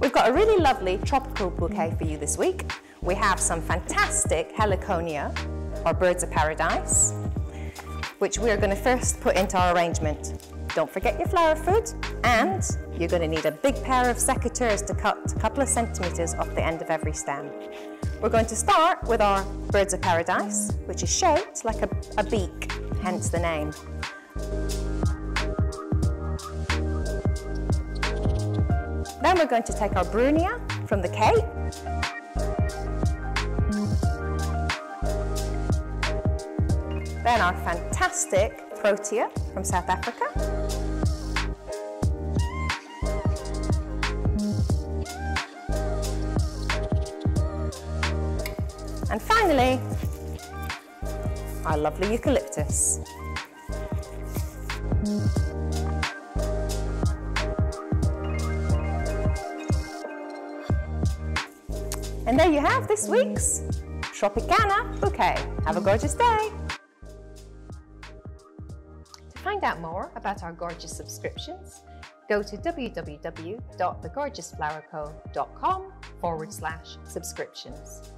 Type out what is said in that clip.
We've got a really lovely tropical bouquet for you this week. We have some fantastic heliconia, or birds of paradise, which we are going to first put into our arrangement. Don't forget your flower food, and you're going to need a big pair of secateurs to cut a couple of centimetres off the end of every stem. We're going to start with our birds of paradise, which is shaped like a, a beak, hence the name. Then we're going to take our Brunia from the Cape. Then our fantastic Protea from South Africa. And finally, our lovely eucalyptus. And there you have this week's Tropicana bouquet. Have a gorgeous day. To find out more about our gorgeous subscriptions, go to www.thegorgeousflowerco.com forward slash subscriptions.